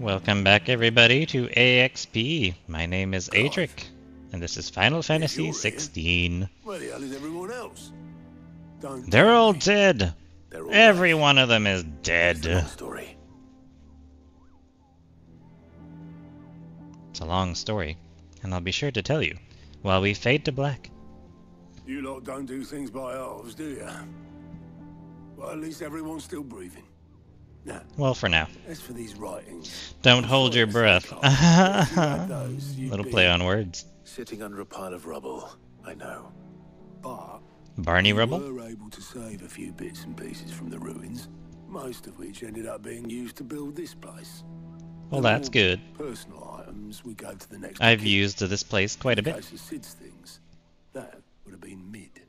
Welcome back, everybody, to AXP. My name is Adric, and this is Final Fantasy here. XVI. Where the hell is everyone else? Don't They're all dead. They're all Every dead. one of them is dead. It's a story. It's a long story, and I'll be sure to tell you while we fade to black. You lot don't do things by halves, do you? Well, at least everyone's still breathing. Now, Well, for now. as for these writings, Don't hold your breath. If you had those, Little play on words. sitting under a pile of rubble. I know. But Barney we Rubble? were able to save a few bits and pieces from the ruins, most of which ended up being used to build this place. Well, that's good. Personal items we gave to the next. I've used this place quite a bit. Cid's things, that would have been mid.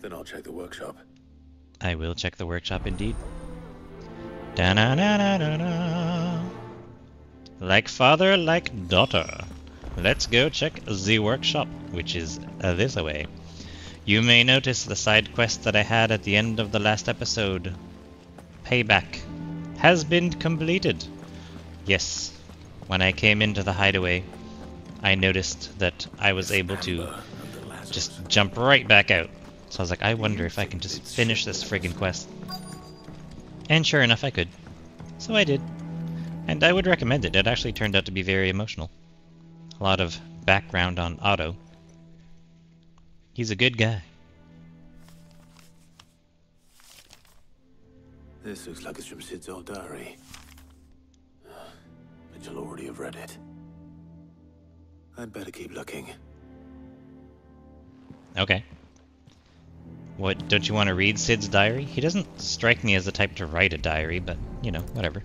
Then I'll check the workshop. I will check the workshop indeed. Da na na na na na Like father, like daughter. Let's go check the workshop, which is uh, this away. You may notice the side quest that I had at the end of the last episode. Payback has been completed. Yes, when I came into the hideaway, I noticed that I was able to just jump right back out. So I was like, I wonder if I can just finish this friggin' quest. And sure enough, I could. So I did. And I would recommend it. It actually turned out to be very emotional. A lot of background on Otto. He's a good guy. This looks like it's from Cid's old diary. Uh, but you'll already have read it. I'd better keep looking. Okay. What, don't you want to read Cid's diary? He doesn't strike me as the type to write a diary, but, you know, whatever.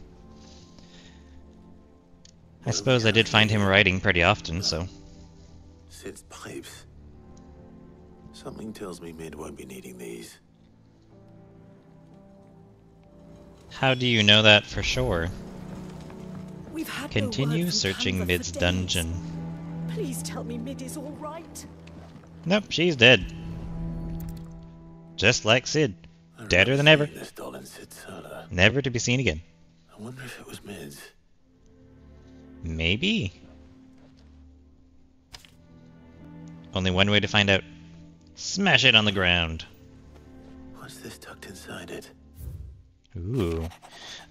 I suppose I did find him writing pretty often, so... Cid's pipes. Something tells me Mid won't be needing these. How do you know that for sure? We've had no Continue word searching Mid's dungeon. Please tell me Mid is all right. Nope, she's dead. Just like Cid. Deader than ever. This doll in Cid's cellar. Never to be seen again. I wonder if it was Mid's. Maybe. Only one way to find out. Smash it on the ground. What's this tucked inside it? Ooh.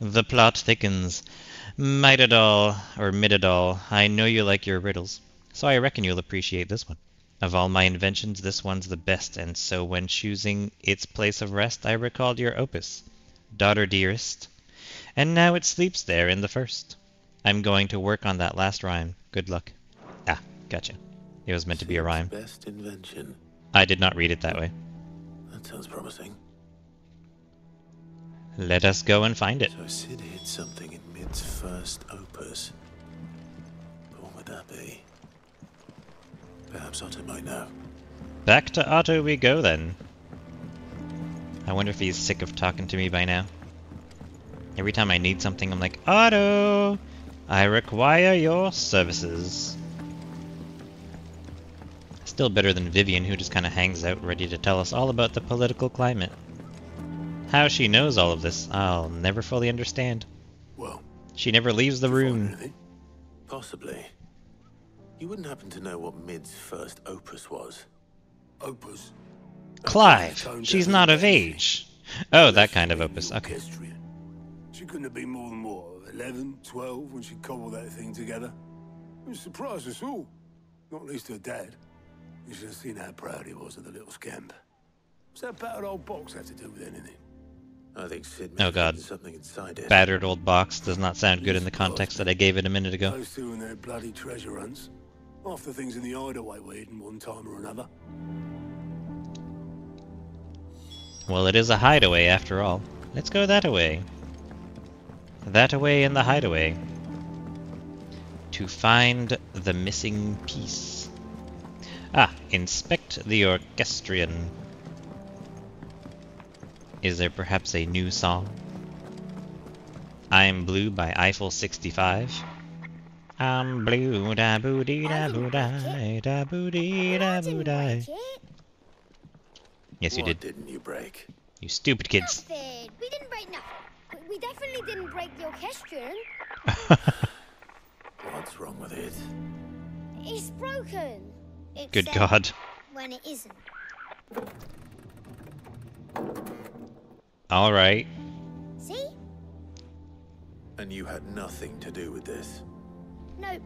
The plot thickens. Mitadol, or Midadol, I know you like your riddles, so I reckon you'll appreciate this one. Of all my inventions, this one's the best, and so when choosing its place of rest, I recalled your opus, Daughter Dearest. And now it sleeps there in the first. I'm going to work on that last rhyme. Good luck. Ah, gotcha. It was meant to be a rhyme. Best invention. I did not read it that way. That sounds promising. Let us go and find it. So Cid hid something in Mid's first opus. But what would that be? Perhaps Otto might know. Back to Otto we go then. I wonder if he's sick of talking to me by now. Every time I need something, I'm like, Otto! I require your services. Still better than Vivian, who just kind of hangs out ready to tell us all about the political climate. How she knows all of this, I'll never fully understand. Well, She never leaves the room. Possibly. You wouldn't happen to know what Mid's first opus was? Opus? Clive! She's not of age! Oh, that kind of opus, okay. She couldn't have been more than what, 11, 12 when she cobbled that thing together. It surprised us all. Not least her dad. You should have seen how proud he was of the little scamp. What's that battered old box have to do with anything? I think Cid Oh, God. something inside it. Battered old box does not sound good in the context that I gave it a minute ago. Those two and their bloody treasure hunts. Half the things in the hideaway were hidden one time or another. Well, it is a hideaway after all. Let's go that away. That away in the hideaway. To find the missing piece. Ah, inspect the orchestrion. Is there perhaps a new song? I'm Blue by Eiffel 65. I'm blue, da boo dee da boo die, da boo dee da boo die. Yes, you what did. didn't you break? You stupid kids. Nothing. We didn't break nothing. We- We definitely didn't break the orchestrion. What's wrong with it? It's broken. Good Except God. When it isn't. All right. See? And you had nothing to do with this. Nope.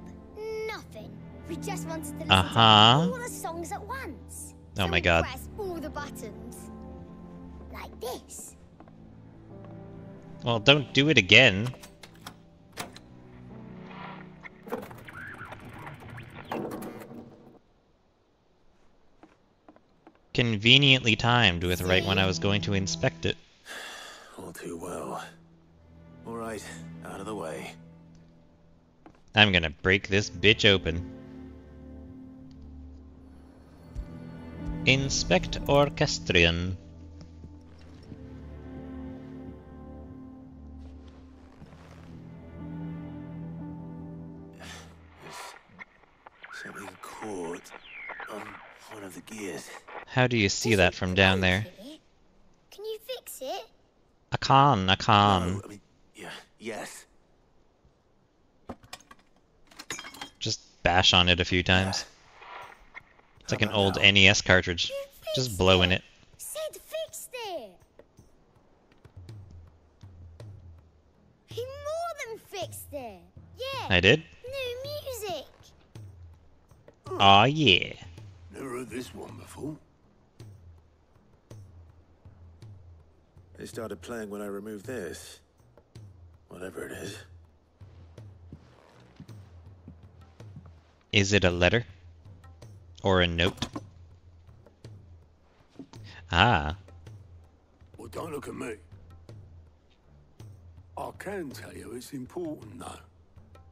Nothing. We just wanted to listen Uh-huh. to all the songs at once. Oh So my God. Press all the buttons. Like this. Well, don't do it again. Conveniently timed with right when I was going to inspect it. All too well. All right, out of the way. I'm gonna break this bitch open. Inspect Orchestrion. Something caught on one of the gears. How do you see Is that from down there? Can you fix it? A con, a con. No, I mean, yeah, yes. Just bash on it a few times. It's like oh an old now? NES cartridge. Just blowing it. Cid fixed it. He more than fixed it. Yeah. I did? New music. Aw, yeah. Never heard this one before. They started playing when I removed this. Whatever it is. Is it a letter? Or a note? Ah, Well, don't look at me. I can tell you it's important, though.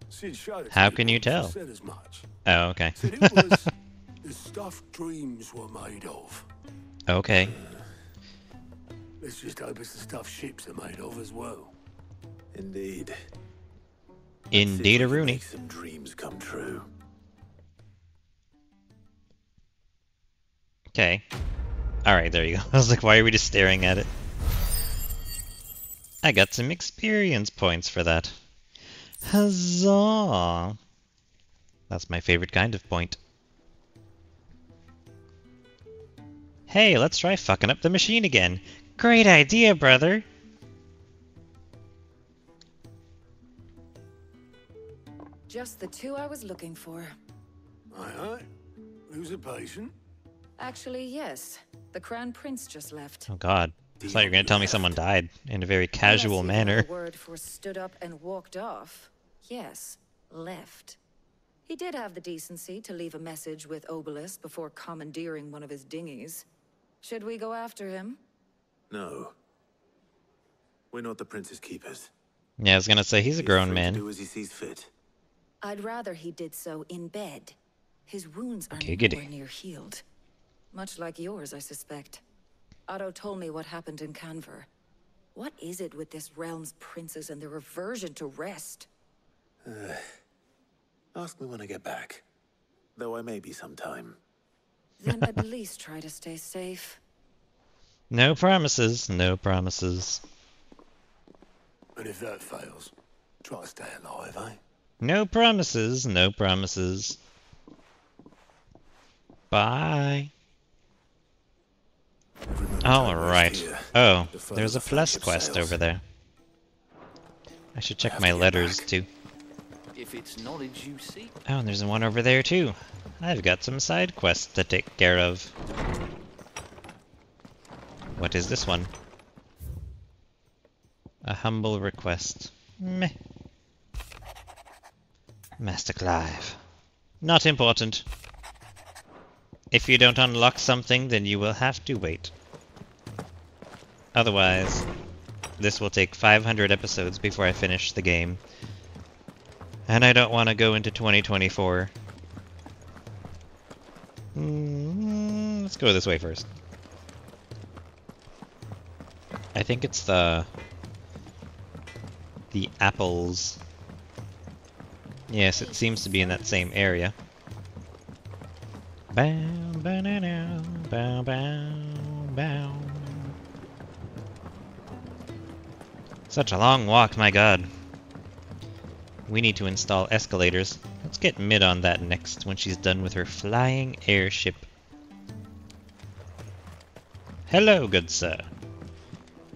Cid showed How can you tell? said as much. oh, okay. Said it was the stuff dreams were made of. okay. Let's just hope it's the stuff ships are made of as well. Indeed. Indeed a Rooney. Make some dreams come true. Okay. Alright, there you go. I was like, why are we just staring at it? I got some experience points for that. Huzzah! That's my favorite kind of point. Hey, let's try fucking up the machine again. Great idea, brother! Just the two I was looking for. Aye, aye. Who's a patient. Actually, yes. The Crown Prince just left. Oh god. I thought you were gonna tell me someone died in a very casual Unless you have manner. a word for stood up and walked off. Yes, left. He did have the decency to leave a message with Obelisk before commandeering one of his dinghies. Should we go after him? No. We're not the prince's keepers. Yeah, I was gonna say he's a He's grown free man. To do as he sees fit. I'd rather he did so in bed. His wounds are Giggity. nowhere near healed. Much like yours, I suspect. Otto told me what happened in Kanver. What is it with this realm's princes and their aversion to rest? Ask me when I get back. Though I may be some time. Then at least try to stay safe. No promises, no promises. And if that fails, try to stay alive, eh? No promises, no promises. Bye. Every moment I waste Alright. Oh, there's a plus quest over there. I should check my letters back. too. If it's knowledge you seek, Oh, and there's one over there too. I've got some side quests to take care of. What is this one? A humble request. Meh. Master Clive. Not important. If you don't unlock something, then you will have to wait. Otherwise, this will take 500 episodes before I finish the game. And I don't want to go into 2024. Mm, let's go this way first. I think it's the the apples. Yes, it seems to be in that same area. Such a long walk, my god. We need to install escalators. Let's get Mid on that next when she's done with her flying airship. Hello, good sir.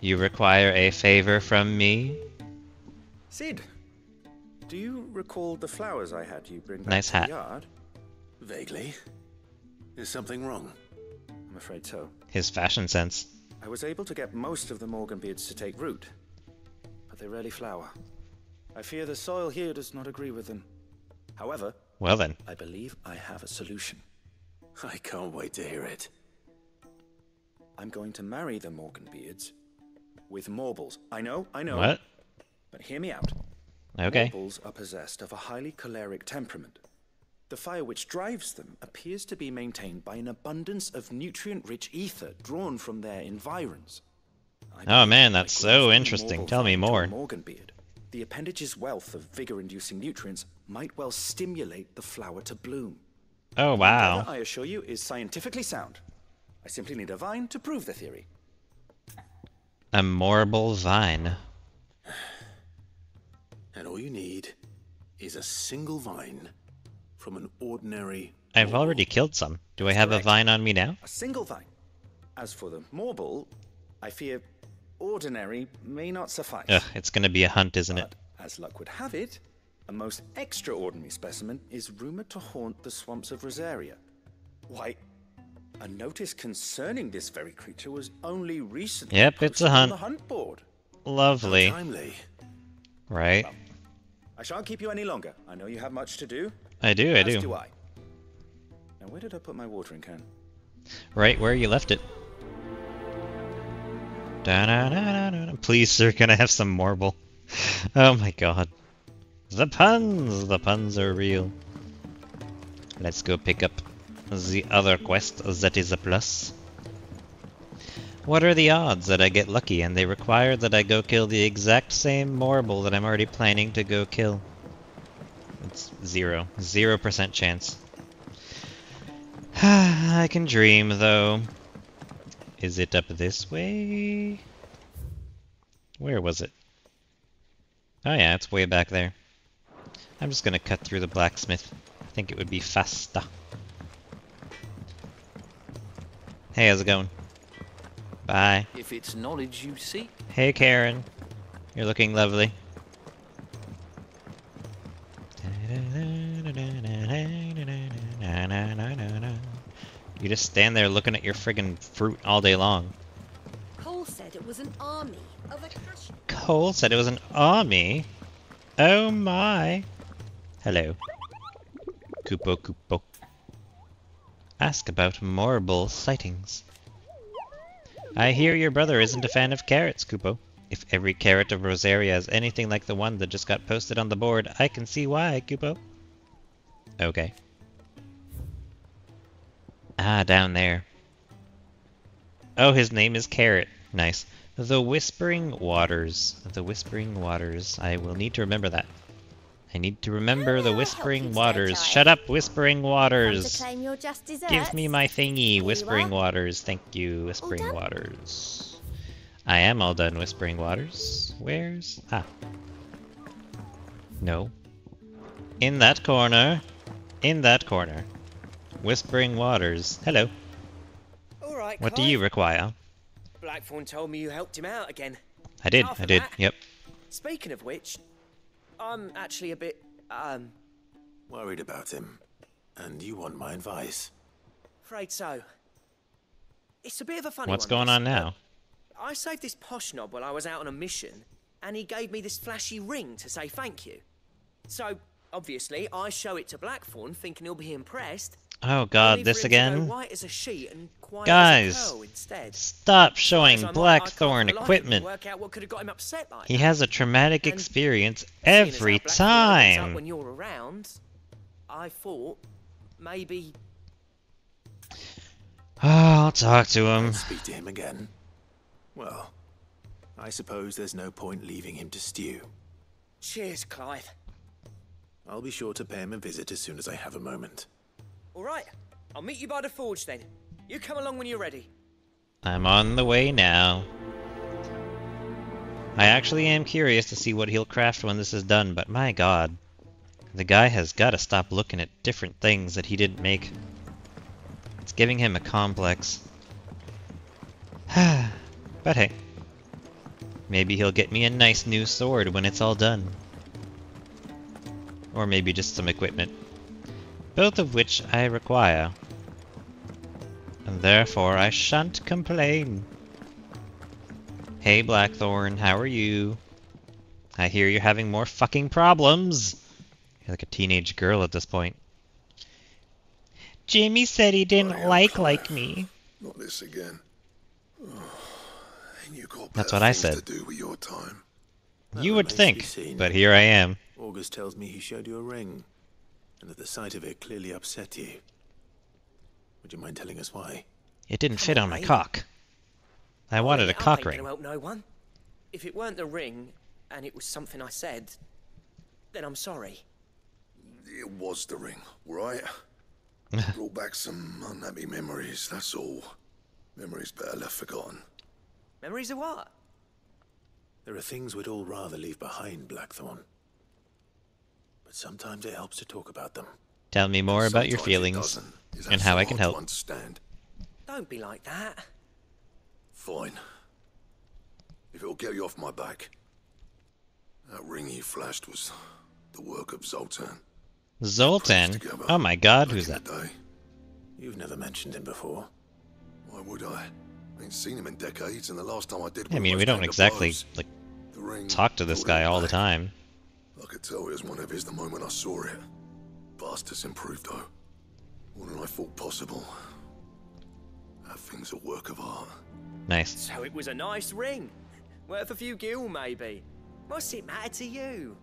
You require a favor from me? Cid, do you recall the flowers I had you bring back Nice to hat. the yard? Vaguely. Is something wrong? I'm afraid so. His fashion sense. I was able to get most of the Morganbeards to take root, but they rarely flower. I fear the soil here does not agree with them. However, Well then. I believe I have a solution. I can't wait to hear it. I'm going to marry the Morganbeards with Morbols. I know, I know. What? But hear me out. Okay. Morbols are possessed of a highly choleric temperament. The fire which drives them appears to be maintained by an abundance of nutrient-rich ether drawn from their environs. I Oh man, that's so interesting. Tell me vine to a more. Morganbeard, the appendage's wealth of vigor-inducing nutrients might well stimulate the flower to bloom. Oh wow. That, I assure you, is scientifically sound. I simply need a vine to prove the theory. A Morbol vine. And all you need is a single vine from an ordinary. I've already killed some. Do I have a vine on me now? A single vine. As for the Morbol, I fear ordinary may not suffice. Ugh, it's gonna be a hunt, isn't it? But as luck would have it, a most extraordinary specimen is rumored to haunt the swamps of Rosaria. Why, a notice concerning this very creature was only recently Yep, it's a posted on the hunt board. Lovely. Timely. Right? I shan't keep you any longer. I know you have much to do. I do, I as do. do I. Now, where did I put my watering can? Right where you left it. Da-na-na-na-na. Please, sir, can I have some Morbol? Oh my god. The puns! The puns are real. Let's go pick up the other quest that is a plus. What are the odds that I get lucky and they require that I go kill the exact same Morbol that I'm already planning to go kill? It's zero. Zero percent chance. I can dream, though. Is it up this way? Where was it? Oh yeah, it's way back there. I'm just gonna cut through the blacksmith. I think it would be faster. Hey, how's it going? Bye. If it's knowledge you seek, Hey, Karen. You're looking lovely. You just stand there looking at your friggin' fruit all day long. Cole said it was an army of Akashi. Cole said it was an army. Oh my. Hello. Kupo Kupo. Ask about Morbol sightings. I hear your brother isn't a fan of carrots, Kupo. If every carrot of Rosaria is anything like the one that just got posted on the board, I can see why, Kupo. Okay. Ah, down there. Oh, his name is Carrot. Nice. The Whispering Waters. The Whispering Waters. I will need to remember that. I need to remember the Whispering Waters. Shut up, Whispering Waters. claim your just desserts. Give me my thingy, you Whispering. Waters. Thank you, Whispering? Waters. I am all done, Whispering Waters. Where's... Ah. No. In that corner. In that corner. Whispering Waters. Hello. All right, What do you require? Blackthorne told me you helped him out again. I did, Half I did. that. Yep. Speaking of which, I'm actually a bit, um, Worried about him. And you want my advice. afraid so. It's a bit of a funny What's one, going on now? I saved this posh knob while I was out on a mission, and he gave me this flashy ring to say thank you. So, obviously, I show it to Blackthorne, thinking he'll be impressed. Oh god, this him to go again? white as a sheet and quiet Guys, as a pearl instead. Stop showing So I'm like, I can't Blackthorne for the life of me equipment. Work out what could have got him upset like He has a traumatic experience Seeing as how every Blackthorne opens up time. When you're around, I thought maybe Oh, I'll talk to him. Speak to him again. Well, I suppose there's no point leaving him to stew. Cheers, Clive. I'll be sure to pay him a visit as soon as I have a moment. All right, I'll meet you by the forge then. You come along when you're ready. I'm on the way now. I actually am curious to see what he'll craft when this is done, but my god. The guy has got to stop looking at different things that he didn't make. It's giving him a complex. but hey. Maybe he'll get me a nice new sword when it's all done. Or maybe just some equipment. Both of which I require. And therefore I shan't complain. Hey Blackthorne, how are you? I hear you're having more fucking problems. You're like a teenage girl at this point. Jimmy said he didn't Bloody like Clive. like me. Not this again. and you got That's what I said. to do with your time. You would think, but here I am. August tells me he showed you a ring, and that the sight of it clearly upset you. Would you mind telling us why? It didn't Come fit on, on my cock. I wanted a cock I ring. gonna help no one. If it weren't the ring, and it was something I said, then I'm sorry. It was the ring, right? Brought back some unhappy memories, that's all. Memories better left forgotten. Memories of what? There are things we'd all rather leave behind, Blackthorne. But sometimes it helps to talk about them. Tell me more about your feelings doesn't. Is that and how so I can hard to help. understand? Don't be like that. Fine. If it'll get you off my back. That ring you flashed was the work of Zoltan. Zoltan? together Oh my god, who's that? the day. You've never mentioned him before. Why would I? I Ain't seen him in decades, and the last time I did, I mean, we don't exactly, blows. like, ring talk to this guy him all the time. I could tell it was one of his the moment I saw it. Bastard's improved though. More than I thought possible. That thing's a work of art. Nice. So it was a nice ring. Worth a few gil, maybe. What's it matter to you?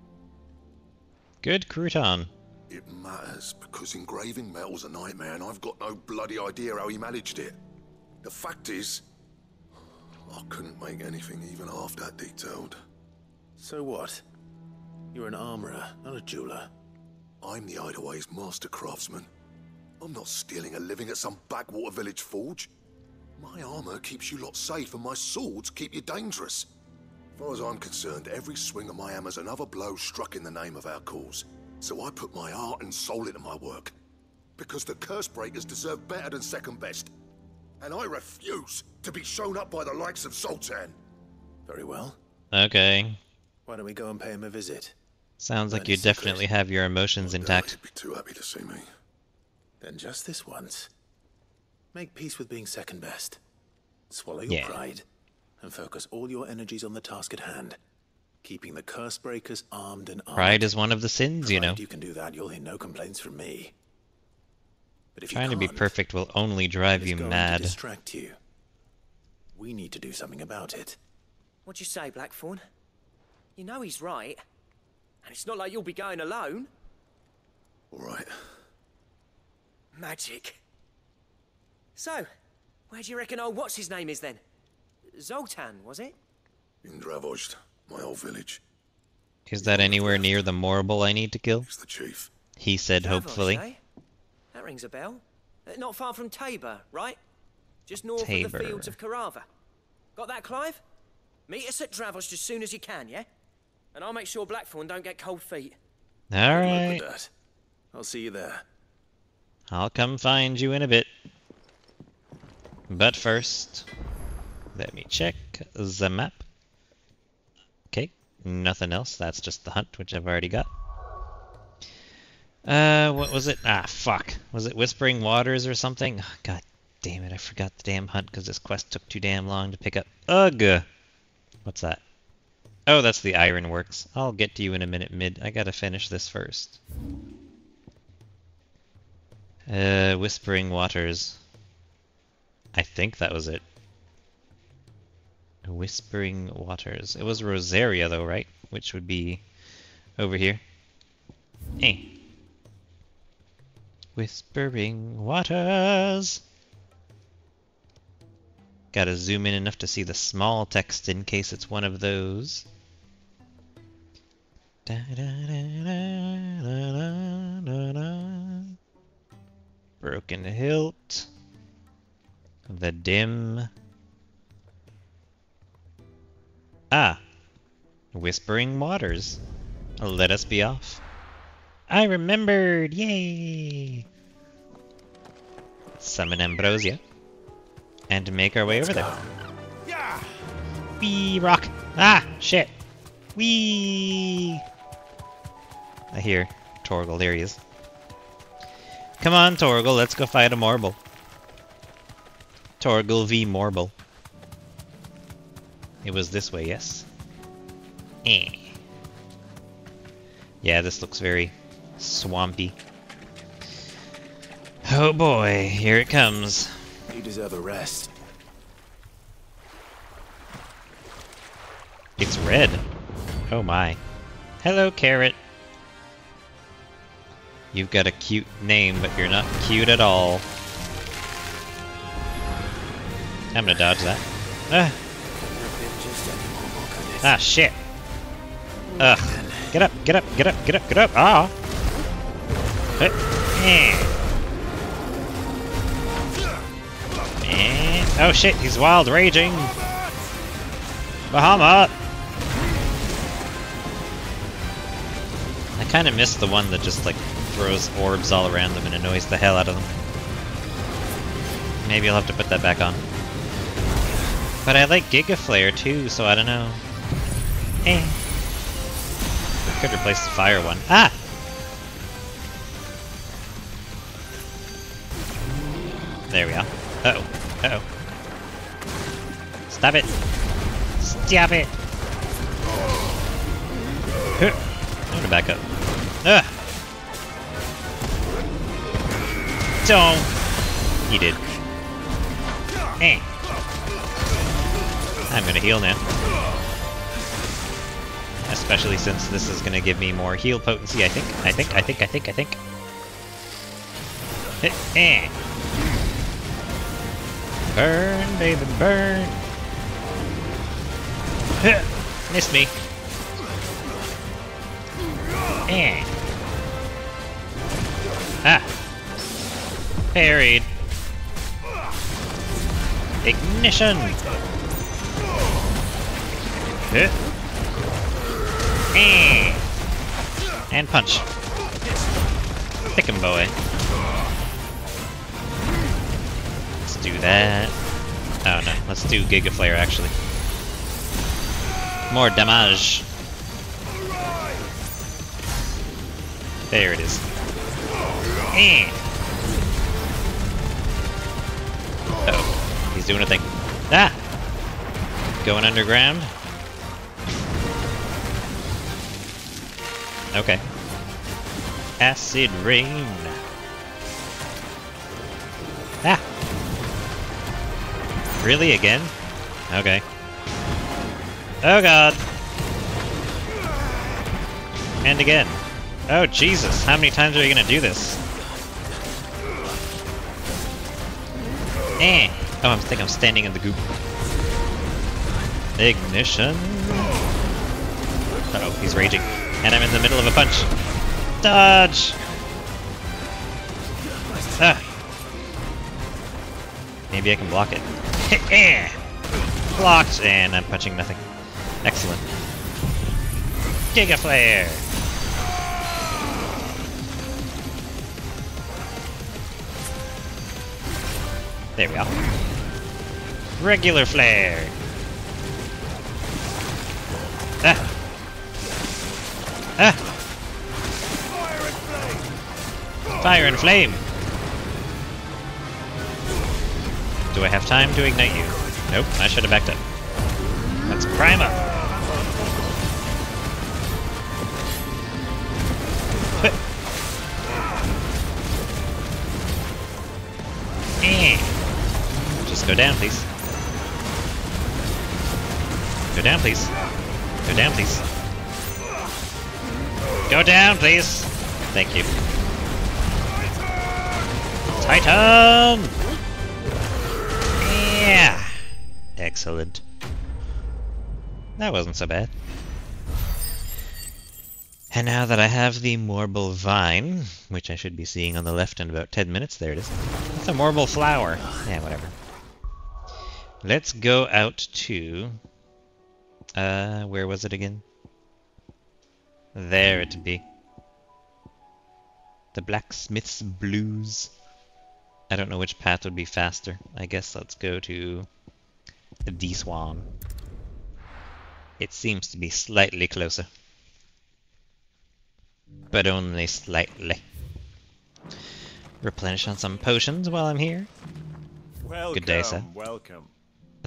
Good crouton. It matters because engraving metal's a nightmare and I've got no bloody idea how he managed it. The fact is, I couldn't make anything even half that detailed. So what? You're an armorer, not a jeweler. I'm the Idaway's master craftsman. I'm not stealing a living at some backwater village forge. My armor keeps you lot safe and my swords keep you dangerous. As far as I'm concerned, every swing of my hammer's another blow struck in the name of our cause. So I put my heart and soul into my work. Because the curse breakers deserve better than second best. And I refuse to be shown up by the likes of Zoltan. Very well. Okay. Why don't we go and pay him a visit? Sounds like you his secret. definitely have your emotions Doubt intact. He'd be too happy to see me. Then just this once. Make peace with being second best. Swallow your Yeah. pride and focus all your energies on the task at hand. Keeping the curse breakers armed and armed. Pride is one of the sins, you know. Provided you can do that, you'll hear no complaints from me. But if Trying you to be can't, perfect will only drive you going mad. To distract you. We need to do something about it. What'd you say, Blackthorne? You know he's right. And it's not like you'll be going alone. All right. Magic. So, where do you reckon old what's his name is then? Zoltan, was it? In Dravozd, my old village. Is that anywhere near the Morbol I need to kill? He's the chief. He said Davos, hopefully. eh? That rings a bell. Uh, Not far from Tabor, right? Just north of the fields of Carava. Got that, Clive? Meet us at Dravos as soon as you can, yeah? And I'll make sure Blackthorne don't get cold feet. Alright. I'll see you there. I'll come find you in a bit. But first, let me check the map. Okay, nothing else. That's just the hunt, which I've already got. Uh, what was it? Ah, fuck. Was it Whispering Waters or something? God damn it, I forgot the damn hunt because this quest took too damn long to pick up. Ugh! What's that? Oh, that's the Ironworks. I'll get to you in a minute, Mid. I gotta finish this first. Uh, Whispering Waters. I think that was it. Whispering Waters. It was Rosaria, though, right? Which would be over here. Hey. Whispering Waters. Gotta zoom in enough to see the small text in case it's one of those. Broken hilt. The dim. Ah. Whispering Waters. Let us be off. I remembered! Yay! Summon Ambrosia. And make our way over there. Yeah! Wee rock! Ah! Shit! Wee! I hear Torgal. There he is. Come on, Torgal, let's go fight a Morbol. Torgal v Morbol. It was this way, yes? Eh. Yeah, this looks very swampy. Oh boy, here it comes. You deserve a rest. It's red. Oh my. Hello, Carrot. You've got a cute name, but you're not cute at all. I'm gonna dodge that. Ah, ah shit. Ugh. Get up, get up, get up, get up, get up. Ah. Eh, eh. Oh shit, he's wild raging. Bahamut. I kind of missed the one that just like throws orbs all around them and annoys the hell out of them. Maybe I'll have to put that back on. But I like Giga Flare too, so I don't know. Eh. Could replace the fire one. Ah! There we are. Uh oh. Uh oh. Stop it! Stop it! I'm gonna back up. Ugh! Don't! He did. Eh. I'm gonna heal now. Especially since this is gonna give me more heal potency, I think. I think, I think, I think, I think. Eh. Burn, baby, burn! Missed me. Eh. Parried. Ignition! Eh. And punch. Pick him, boy. Let's do that. Oh no, let's do Giga Flare actually. More damage. There it is. Eh. A thing. Ah! Going underground. Okay. Acid rain. Ah! Really again? Okay. Oh god! And again. Oh Jesus, how many times are we gonna do this? Eh! Oh, I think I'm standing in the goop. Ignition! Uh oh, he's raging. And I'm in the middle of a punch. Dodge! Ah! Maybe I can block it. Eh! Blocked! And I'm punching nothing. Excellent. Giga Flare! There we go. Regular Flare! Ah! Ah! Fire and flame! Do I have time to ignite you? Nope, I should have backed up. Let's prime up! Eh. Just go down, please. Down, please. Go down, please. Go down, please. Thank you. Titan! Yeah! Excellent. That wasn't so bad. And now that I have the Morbol Vine, which I should be seeing on the left in about 10 minutes, there it is. It's a Morbol Flower. Yeah, whatever. Let's go out to... Uh, where was it again? There it be. The blacksmith's blues. I don't know which path would be faster. I guess let's go to the Swan. It seems to be slightly closer. But only slightly. Replenish on some potions while I'm here. Welcome, Good day, sir. Welcome.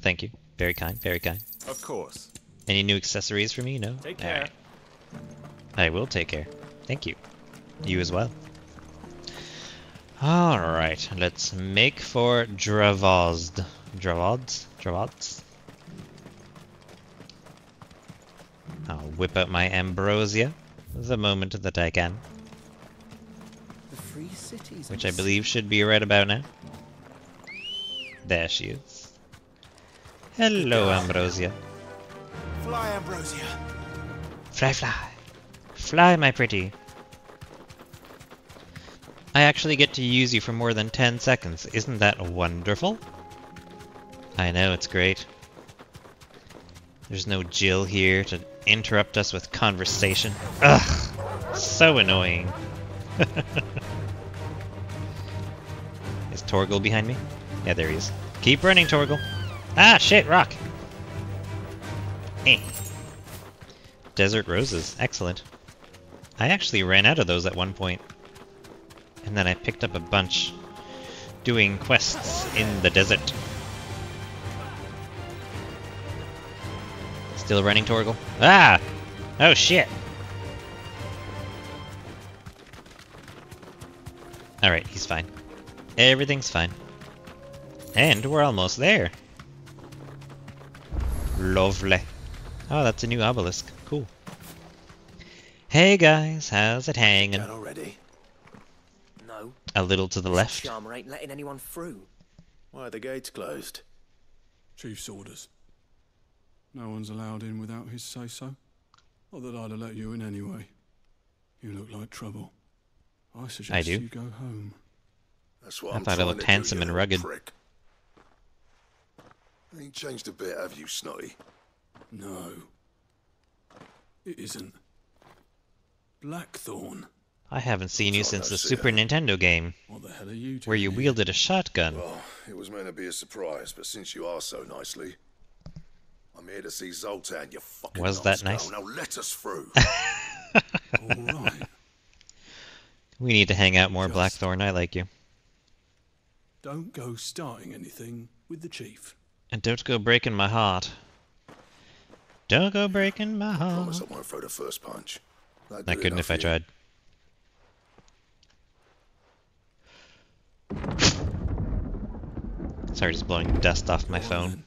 Thank you. Very kind, very kind. Of course. Any new accessories for me? No? Take care. Alright. I will take care. Thank you. You as well. Alright, let's make for Dravozd. Dravozd? Dravozd? I'll whip out my Ambrosia the moment that I can, The free cities. which I believe should be right about now. There she is. Hello, Ambrosia. Fly, Ambrosia. Fly, fly. Fly, my pretty. I actually get to use you for more than 10 seconds. Isn't that wonderful? I know, it's great. There's no Jill here to interrupt us with conversation. Ugh! So annoying. is Torgal behind me? Yeah, there he is. Keep running, Torgal. Ah, shit, rock! Eh. Desert roses, excellent. I actually ran out of those at one point. And then I picked up a bunch doing quests in the desert. Still running, Torgal? Ah! Oh shit! Alright, he's fine. Everything's fine. And we're almost there. Lovely. Oh, that's a new obelisk. Cool. Hey guys, how's it hanging? Done already? No. A little to the left. Charmer ain't letting anyone through. Why are the gates closed? Chief's orders. No one's allowed in without his say-so. Not that I'd have let you in anyway. You look like trouble. I suggest do. you go home. That's what I am thought I looked handsome you and little rugged. Prick. Ain't changed a bit, have you, Snotty? No. It isn't. Blackthorne. I haven't seen you since the Super it. Nintendo game, What the hell are you doing where you wielded a shotgun. Well, it was meant to be a surprise, but since you are so nicely, I'm here to see Zoltan, you fucking Was that nice? Now let us through. All right. We need to hang out more, Just- Blackthorne. I like you. Don't go starting anything with the chief. And don't go breaking my heart. Don't go breaking my heart. Promise I won't throw the first punch. That'd I couldn't if I tried. Sorry, just blowing dust off my phone.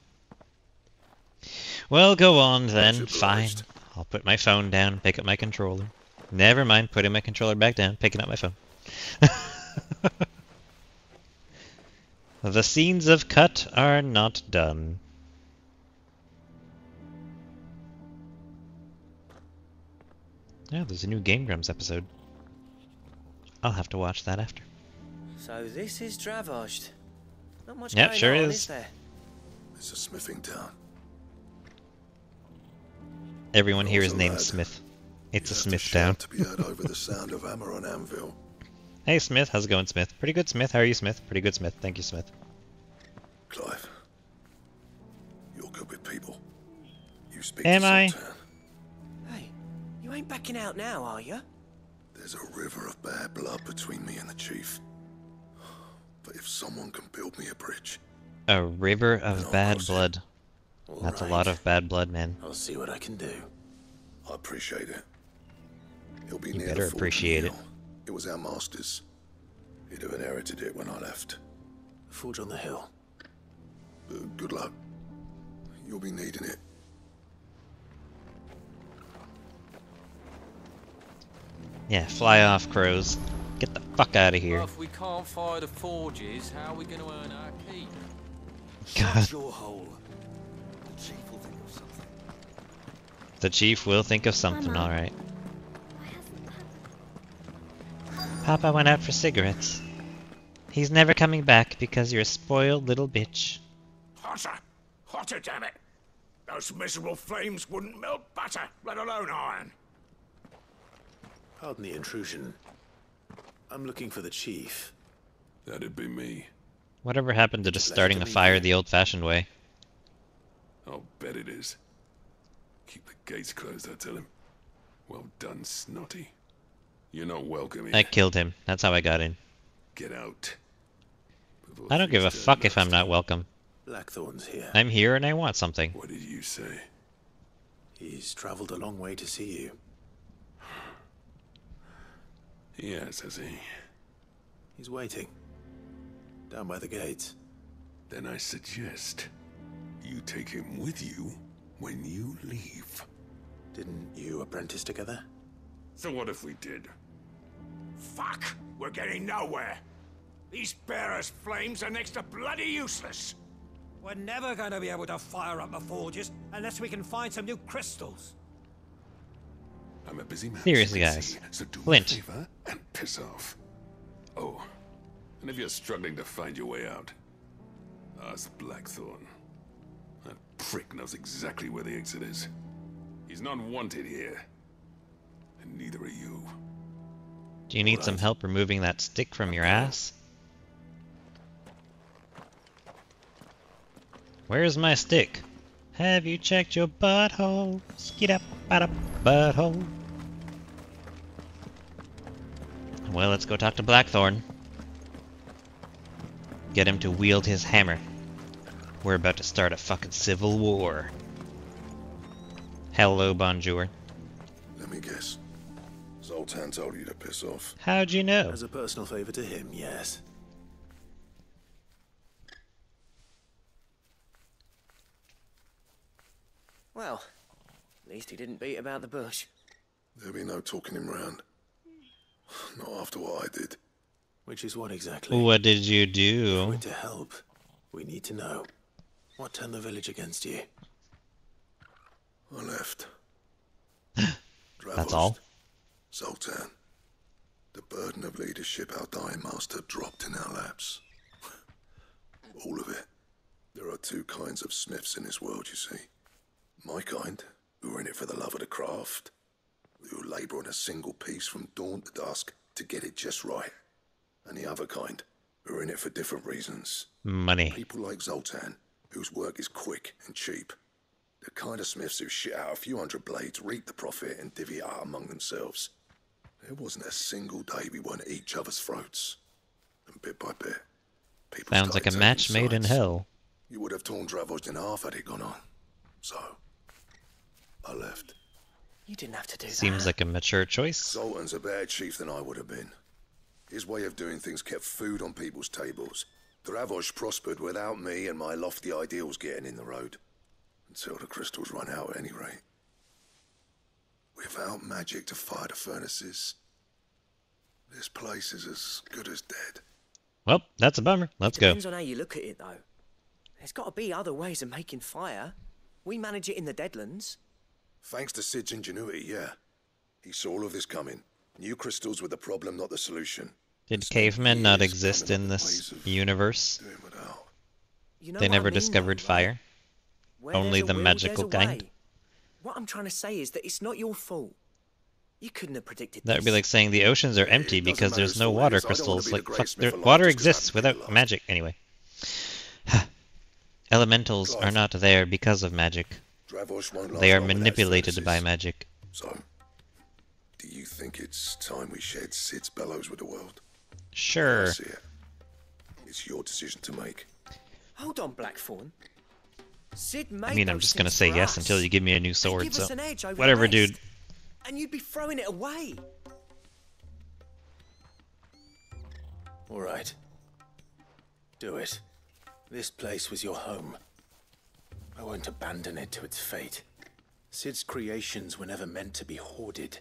Well, go on then. Fine. I'll put my phone down, pick up my controller. Never mind, putting my controller back down, picking up my phone. the scenes of cut are not done. Yeah, there's a new Game Grumps episode. I'll have to watch that after. So this is Dravozd. Not much Yep, going sure on, is. is there? It's a smithing town. Everyone here is named lad, Smith. It's a You have to Smith town. to be heard over the sound of hammer on anvil. Hey Smith, how's it going, Smith? Pretty good, Smith. How are you, Smith? Pretty good, Smith. Thank you, Smith. Clive, you're good with people. You speak Am to I? Zoltan. Hey, you ain't backing out now, are you? There's a river of bad blood between me and the chief. But if someone can build me a bridge, A river of bad blood. All That's a lot of bad blood, man. I'll see what I can do. I appreciate it. He'll be You near better appreciate it. Hill. It was our master's. He'd have inherited it when I left. Forge on the hill. Uh, good luck. You'll be needing it. Yeah, fly off, crows. Get the fuck out of here. Well, if we can't fire the forges, how are we going to earn our keep? God, your hole. The chief will think of something. the chief will think of something, alright. I haven't had Papa went out for cigarettes. He's never coming back because you're a spoiled little bitch. Hotter! Hotter, damn it! Those miserable flames wouldn't melt butter, let alone iron. Pardon the intrusion. I'm looking for the chief. That'd be me. Whatever happened to just Left starting to a fire here. the old-fashioned way? I'll bet it is. Keep the gates closed, I tell him. Well done, Snotty. You're not welcome here. I killed him. That's how I got in. Get out. Before I don't give a fuck if I'm not welcome. Blackthorne's here. I'm here and I want something. What did you say? He's traveled a long way to see you. Yes, has he? He's waiting. Down by the gates. Then I suggest you take him with you when you leave. Didn't you apprentice together? So what if we did? Fuck! We're getting nowhere. These bearers' flames are next to bloody useless. We're never going to be able to fire up the forges unless we can find some new crystals. I'm a busy man. Seriously, guys. So do Flint. Me a favor and piss off. Oh, and if you're struggling to find your way out, ask Blackthorne. That prick knows exactly where the exit is. He's not wanted here. And neither are you. Do you need some help removing that stick from your ass? Where's my stick? Have you checked your butthole? Skid up, bada, butthole. Well, let's go talk to Blackthorne. Get him to wield his hammer. We're about to start a fucking civil war. Hello, bonjour. Let me guess. Zoltan told you to piss off. How'd you know? As a personal favor to him, yes. Well, at least he didn't beat about the bush. There'll be no talking him round. Not after what I did. Which is what exactly? What did you do? we're to help, we need to know. What turned the village against you? I left. That's all? Zoltan. The burden of leadership our dying master dropped in our laps. All of it. There are two kinds of smiths in this world, you see. My kind, who are in it for the love of the craft, who labour on a single piece from dawn to dusk to get it just right. And the other kind, who are in it for different reasons. Money. People like Zoltan, whose work is quick and cheap. The kind of smiths who shit out a few hundred blades, reap the profit, and divvy it out among themselves. There wasn't a single day we weren't at each other's throats. And bit by bit, people Sounds like a match made in hell. You would have torn Dravos in half had it gone on. So, I left. You didn't have to do Seems that. like a mature choice. Zoltan's a better chief than I would have been. His way of doing things kept food on people's tables. Dravos prospered without me and my lofty ideals getting in the road. Until the crystals run out at any rate. Without magic to fire the furnaces, this place is as good as dead. Well, that's a bummer. Let's go. Depends on how you look at it, though. There's got to be other ways of making fire. We manage it in the Deadlands. Thanks to Cid's ingenuity, yeah. He saw all of this coming. New crystals were the problem, not the solution. Did cavemen not exist in this universe? You know They never I mean, discovered though, right? fire? Where Only the will, magical there's kind? What I'm trying to say is that it's not your fault. You couldn't have predicted That would be like saying the oceans are empty because there's no water is, I don't wanna crystals. be the Like, fuck, there, water just 'cause I exists happen to without magic. Anyway. Elementals are not there because of magic. Dravos won't last They are manipulated by magic. So, do you think it's time we shared Cid's bellows with the world? I Sure. see it. It's your decision to make. Hold on, Blackthorne. Cid made I mean, I'm just gonna say yes us. until you give me a new sword, give so... us an edge over the Whatever, rest, dude. And you'd be throwing it away. All right. Do it. This place was your home. I won't abandon it to its fate. Cid's creations were never meant to be hoarded.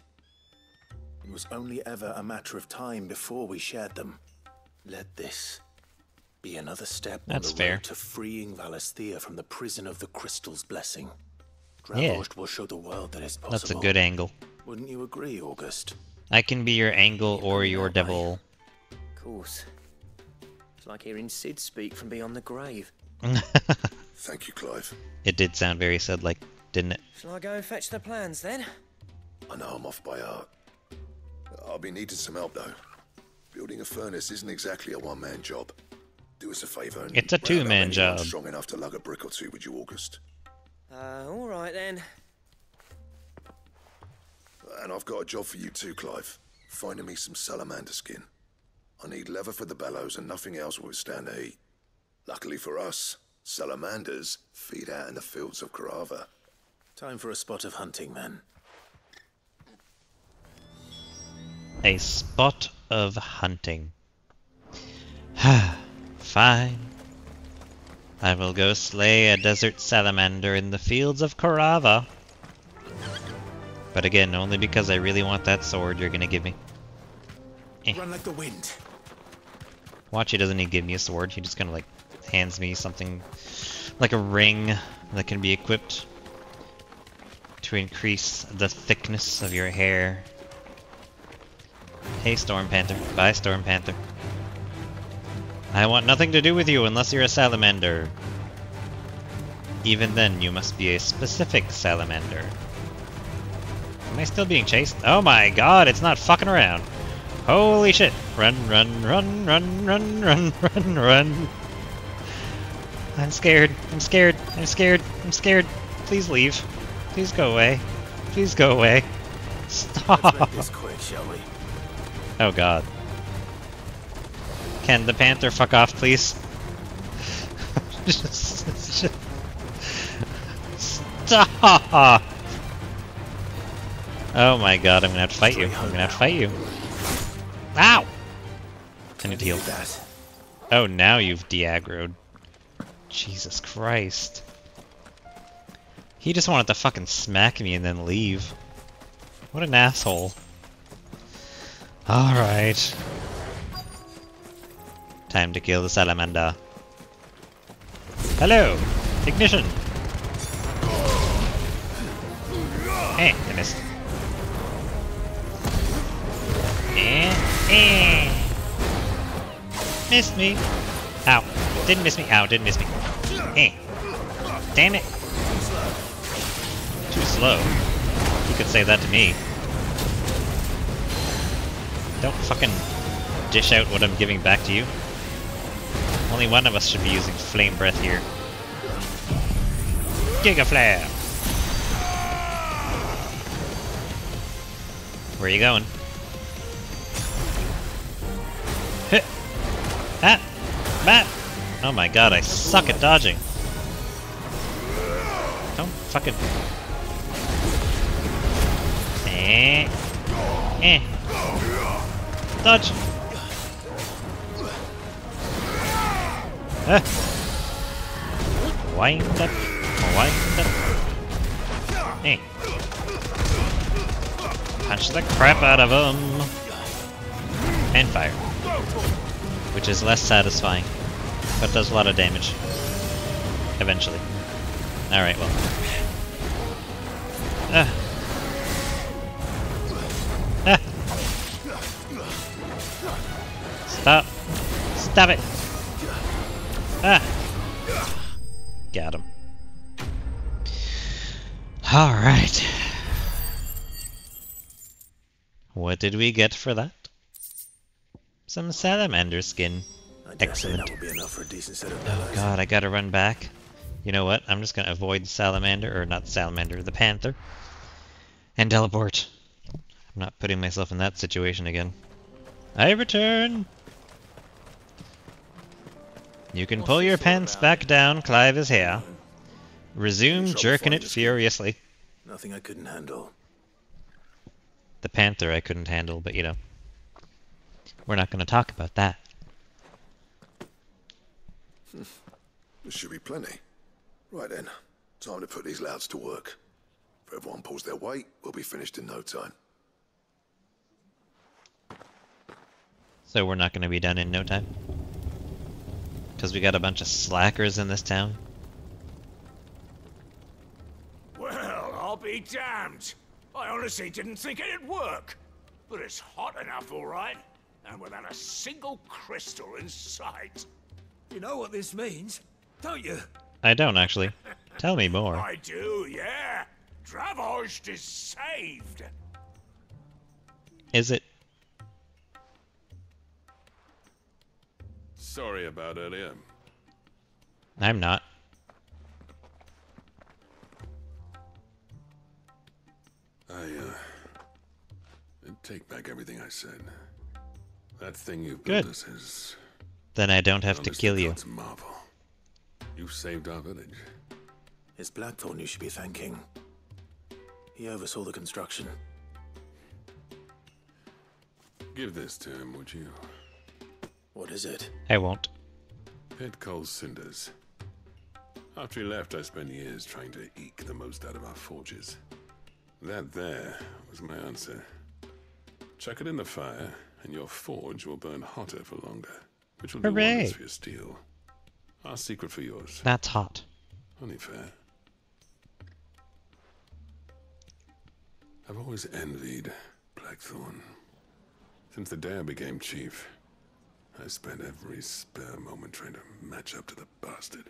It was only ever a matter of time before we shared them. Let this be another step That's on the fair. road to freeing Valisthea from the prison of the Crystal's blessing. Yeah. Will show the world that it's possible. That's a good angle. Wouldn't you agree, August? I can be your angle or your devil. Of course. It's like hearing Cid speak from beyond the grave. Thank you, Clive. It did sound very said like, didn't it? Shall I go and fetch the plans then? I know I'm off by heart. I'll be needing some help, though. Building a furnace isn't exactly a one-man job. Do us a favour It's a two-man job. strong enough to lug a brick or two with you, August. Uh, all right then. And I've got a job for you too, Clive. Finding me some salamander skin. I need leather for the bellows and nothing else will withstand the heat. Luckily for us, salamanders feed out in the fields of Carava. Time for a spot of hunting, then. A spot of hunting. Fine. I will go slay a desert salamander in the fields of Carava. But again, only because I really want that sword you're gonna give me. Eh. Run like the wind. Watch, he doesn't even give me a sword. He just kind of like hands me something like a ring that can be equipped to increase the thickness of your hair. Hey, Storm Panther. Bye, Storm Panther. I want nothing to do with you unless you're a salamander. Even then, you must be a specific salamander. Am I still being chased? Oh my god, it's not fucking around. Holy shit. Run, run, run, run, run, run, run, run. I'm scared. I'm scared. I'm scared. I'm scared. Please leave. Please go away. Please go away. Stop. This quick, shall we? Oh god. Can the panther fuck off, please? Just- just- Stop! Oh my god, I'm gonna have to fight you. I'm gonna have to fight you. Ow! I need to heal. that. Oh, now you've de-aggroed. Jesus Christ. He just wanted to fucking smack me and then leave. What an asshole. Alright. Time to kill the salamander. Hello! Ignition! Eh, I missed. Eh, eh. Missed me. Ow. Didn't miss me. Ow, didn't miss me. Eh. Damn it. Too slow. You could say that to me. Don't fucking dish out what I'm giving back to you. Only one of us should be using flame breath here. Giga flare! Where are you going? Hit! Ah! Matt! Oh my god, I suck at dodging. Don't fucking... Eh. Eh. Dodge! Ah. Wind up. Wind up. Eh. Punch the crap out of him. And fire. Which is less satisfying, but does a lot of damage. Eventually. Alright, well. Ah. Ah. Stop. Stop it. Ah. Got him. Alright. What did we get for that? Some salamander skin. I dare say Excellent. that would be enough for a decent set of Oh god, I gotta run back. You know what? I'm just gonna avoid the salamander, or not the salamander, the panther. And teleport. I'm not putting myself in that situation again. I return! You can pull your pants back down, Clive is here. Resume jerking it furiously. Nothing I couldn't handle. The panther I couldn't handle, but you know. We're not gonna talk about that. There should be plenty. Right then, time to put these louds to work. If everyone pulls their weight, we'll be finished in no time. So we're not gonna be done in no time? Because we got a bunch of slackers in this town? Well, I'll be damned. I honestly didn't think it'd work. But it's hot enough, all right. And without a single crystal in sight. You know what this means, don't you? I don't actually. Tell me more. I do, yeah. Dravos is saved. Is it? Sorry about earlier. I'm not. I, uh, take back everything I said. That thing you built us is then I don't have to kill you. God's marvel. You saved our village. It's Blackthorne you should be thanking. He oversaw the construction. Give this to him, would you? What is it? I won't. Pit Cole's cinders. After he left, I spent years trying to eke the most out of our forges. That there was my answer. Chuck it in the fire, and your forge will burn hotter for longer, which will do Hooray. wonders for your steel. Our secret for yours. That's hot. Only fair. I've always envied Blackthorne. Since the day I became chief, I spent every spare moment trying to match up to the bastard.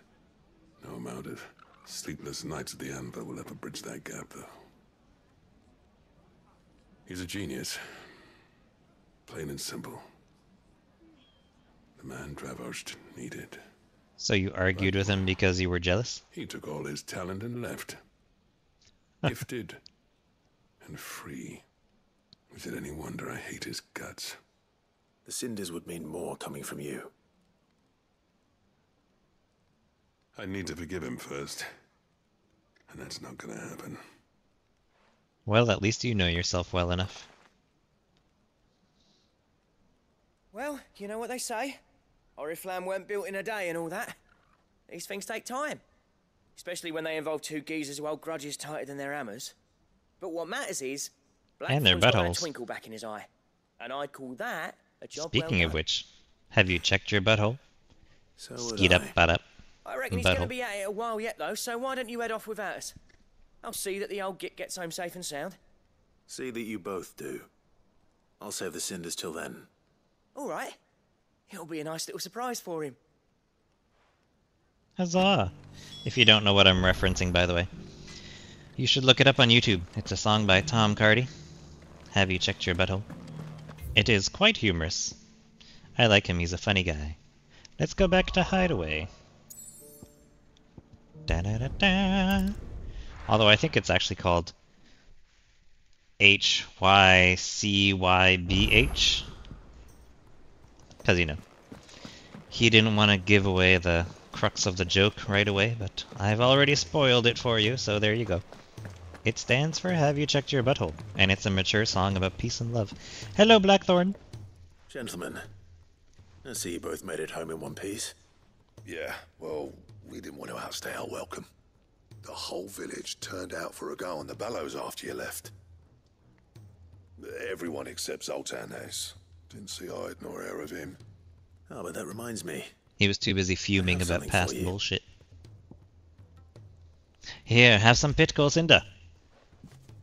No amount of sleepless nights at the Anvil will ever bridge that gap, though. He's a genius. Plain and simple. The man Dravos needed. So you argued with him because you were jealous? He took all his talent and left. Gifted and free. Is it any wonder I hate his guts? The cinders would mean more coming from you. I need to forgive him first. And that's not gonna happen. Well, at least you know yourself well enough. Well, you know what they say. Oriflamme weren't built in a day and all that. These things take time. Especially when they involve two geezers who hold grudges tighter than their hammers. But what matters is... And their Blackthorne's got that buttholes. twinkle back in his eye. And I'd call that a job well Speaking of which, have you checked your butthole? So Skeet up, butt up. I reckon he's going to be at it a while yet, though, so why don't you head off without us? I'll see that the old git gets home safe and sound. See that you both do. I'll save the cinders till then. All right. It'll be a nice little surprise for him. Huzzah! If you don't know what I'm referencing, by the way, you should look it up on YouTube. It's a song by Tom Cardy. Have you checked your butthole? It is quite humorous. I like him, he's a funny guy. Let's go back to Hideaway. Da da da da. Although I think it's actually called H Y C Y B H. Because, you know, he didn't want to give away the crux of the joke right away, but I've already spoiled it for you, so there you go. It stands for Have You Checked Your Butthole, and it's a mature song about peace and love. Hello, Blackthorne. Gentlemen, I see you both made it home in one piece. Yeah, well, we didn't want to outstay our welcome. The whole village turned out for a go on the bellows after you left. Everyone except Zoltan has. Didn't see hide nor hair of him. Oh, but that reminds me. He was too busy fuming about past bullshit. Here, have some Pitcoal Cinder.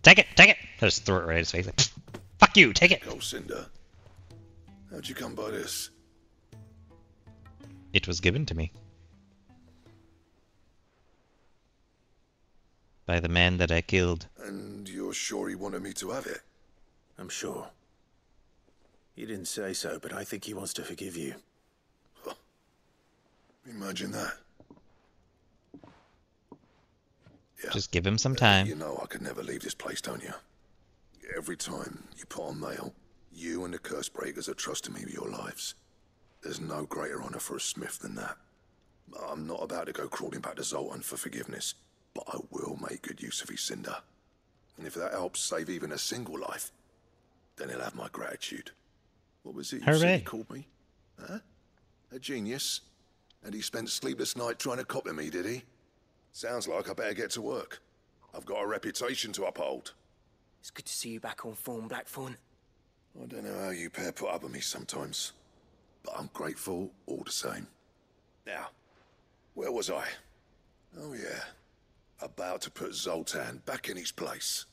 Take it, take it! I just throw it right in his face. Like, "Pfft, Fuck you, take it! Cold Cinder. How'd you come by this? It was given to me. By the man that I killed. And you're sure he wanted me to have it? I'm sure. He didn't say so, but I think he wants to forgive you. Imagine that. Just give him some time. You know I could never leave this place, don't you? Every time you put on mail, you and the curse breakers are trusting me with your lives. There's no greater honor for a smith than that. I'm not about to go crawling back to Zoltan for forgiveness, but I will make good use of his cinder. And if that helps save even a single life, then he'll have my gratitude. What was it you said he called me? Huh? A genius? And he spent sleepless night trying to copy me, did he? Sounds like I better get to work. I've got a reputation to uphold. It's good to see you back on form, Blackthorne. I don't know how you pair put up with me sometimes, but I'm grateful all the same. Now, where was I? Oh, yeah. About to put Zoltan back in his place.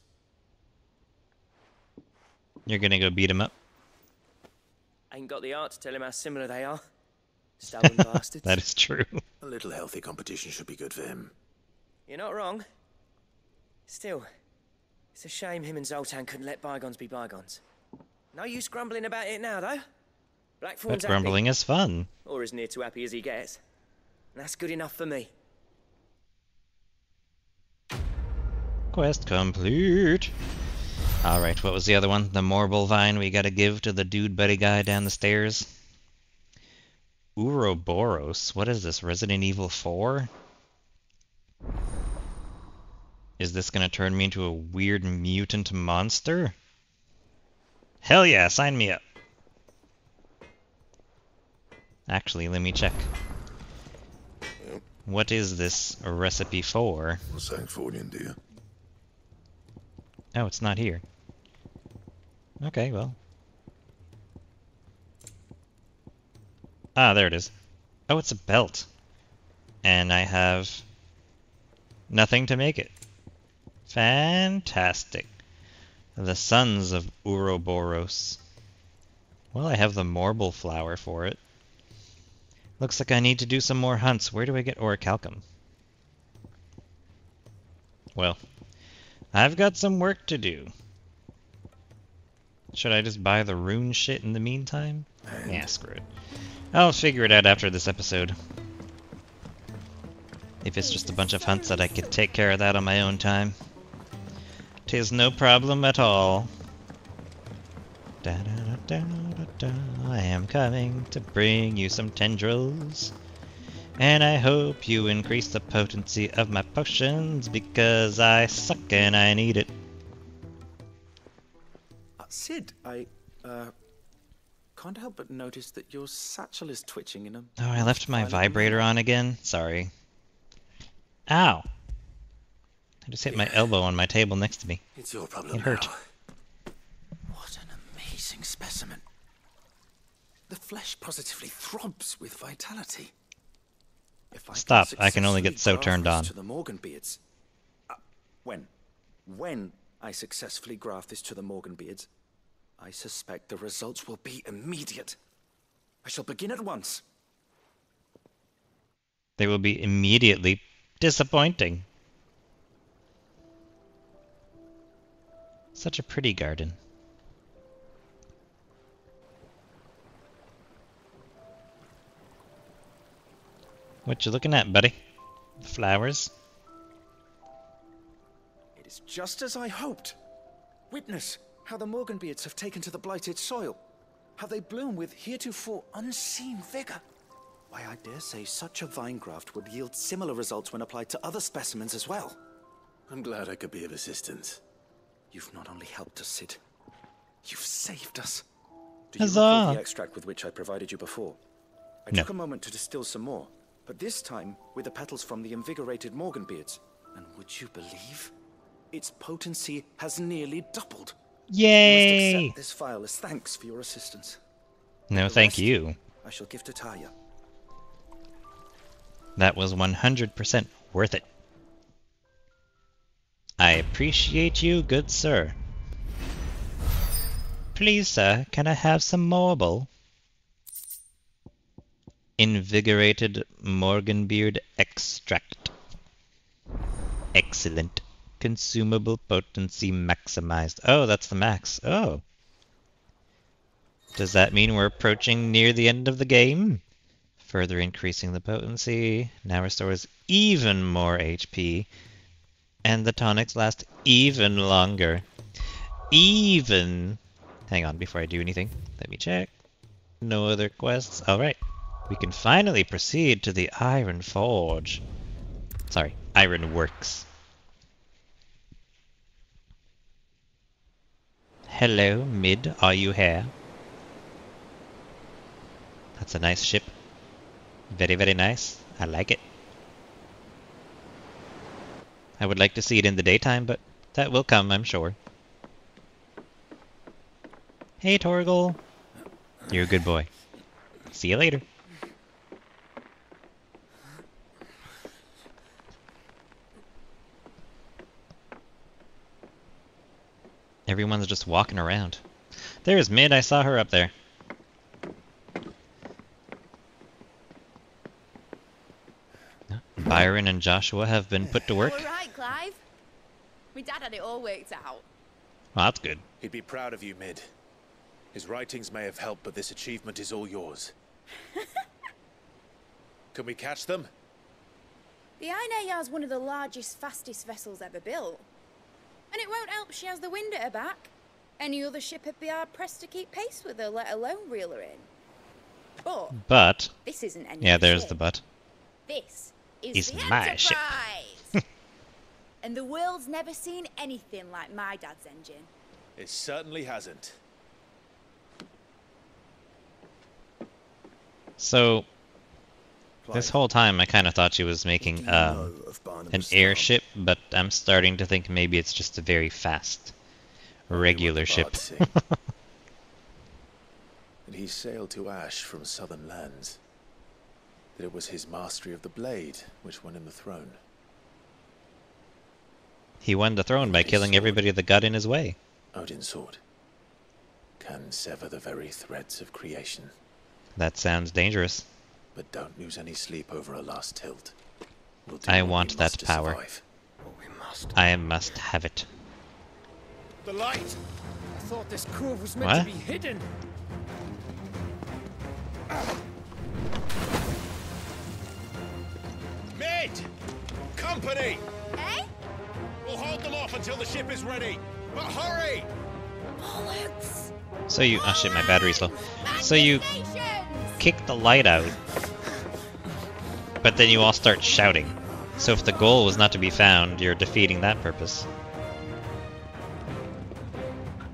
You're gonna go beat him up? Ain't got the art to tell him how similar they are. Stubborn bastards. That is true. A little healthy competition should be good for him. You're not wrong. Still, it's a shame him and Zoltan couldn't let bygones be bygones. No use grumbling about it now, though. Blackthorne's But grumbling happy, is fun. or as near to happy as he gets. That's good enough for me. Quest complete. Alright, what was the other one? The Morbol vine we gotta give to the dude buddy guy down the stairs. Ouroboros. What is this? Resident Evil 4? Is this gonna turn me into a weird mutant monster? Hell yeah, sign me up. Actually, let me check. What is this recipe for? What's Sancfordian, dear? Oh, it's not here. Okay, well. Ah, there it is. Oh, it's a belt. And I have nothing to make it. Fantastic. The Sons of Ouroboros. Well, I have the Morbol flower for it. Looks like I need to do some more hunts. Where do I get orichalcum? Well, I've got some work to do. Should I just buy the rune shit in the meantime? Yeah, screw it. I'll figure it out after this episode. If it's just a bunch of hunts that I could take care of that on my own time. Tis no problem at all. Da -da -da -da -da -da. I am coming to bring you some tendrils. And I hope you increase the potency of my potions because I suck and I need it. Sid, I, uh, can't help but notice that your satchel is twitching in a. Oh, I left my vibrator on again? Sorry. Ow! I just hit my elbow on my table next to me. It's your problem It hurt. now. What an amazing specimen. The flesh positively throbs with vitality. If I Stop, I can only get so turned on. To the Morgan beards. Uh, when? When I successfully graft this to the Morgan beards, I suspect the results will be immediate. I shall begin at once. They will be immediately disappointing. Such a pretty garden. What you looking at, buddy? The flowers? It is just as I hoped. Witness how the Morganbeards have taken to the blighted soil. How they bloom with heretofore unseen vigor. Why, I dare say such a vine graft would yield similar results when applied to other specimens as well. I'm glad I could be of assistance. You've not only helped us, Sid, you've saved us. Do Huzzah. you recall the extract with which I provided you before? I No. took a moment to distill some more, but this time with the petals from the invigorated Morganbeards. And would you believe? Its potency has nearly doubled. You Yay! must this file as thanks for your assistance. No, The thank rest you. I shall give to Tarja. That was 100% worth it. I appreciate you, good sir. Please, sir, can I have some Morbol? Invigorated Morganbeard extract. Excellent. Consumable potency maximized. Oh, that's the max. Oh. Does that mean we're approaching near the end of the game? Further increasing the potency. Now restores even more HP. And the tonics last even longer. Even. Hang on, before I do anything, let me check. No other quests. Alright. We can finally proceed to the Iron Forge. Sorry, Iron Works. Hello, Mid. Are you here? That's a nice ship. Very, very nice. I like it. I would like to see it in the daytime, but that will come, I'm sure. Hey, Torgal. You're a good boy. See you later. Everyone's just walking around. There's Mid, I saw her up there. Byron and Joshua have been put to work. All right, Clive. My dad had it all worked out. Well, that's good. He'd be proud of you, Mid. His writings may have helped, but this achievement is all yours. Can we catch them? The Aina is one of the largest, fastest vessels ever built. And it won't help she has the wind at her back. Any other ship would be hard pressed to keep pace with her, let alone reel her in. But But this isn't any yeah, there's ship. the but. This is It's the my ship. And the world's never seen anything like my dad's engine. It certainly hasn't. So this whole time I kind of thought she was making um, an airship, but I'm starting to think maybe it's just a very fast regular ship. That he sailed to Ash from southern lands. That it was his mastery of the blade which won him the throne. he won the throne by killing everybody that got in his way. Odin's sword can sever the very threads of creation. That sounds dangerous. But don't lose any sleep over a last tilt. We'll do I want that power. survive. I must have it. The light! I thought this cove was meant What? to be hidden. Mid! Company! Eh? We'll hold them off until the ship is ready. But hurry! Bollocks! So you oh shit, my battery's low. So you kick the light out, but then you all start shouting. So if the goal was not to be found, you're defeating that purpose.